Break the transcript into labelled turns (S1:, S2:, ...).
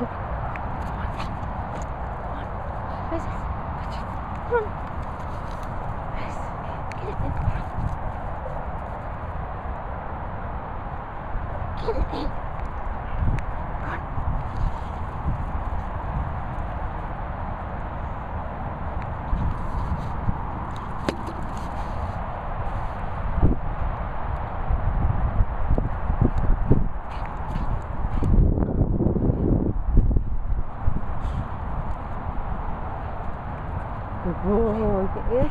S1: two, one, one. Where's this? Come on. Where's Get Good boy. Yes.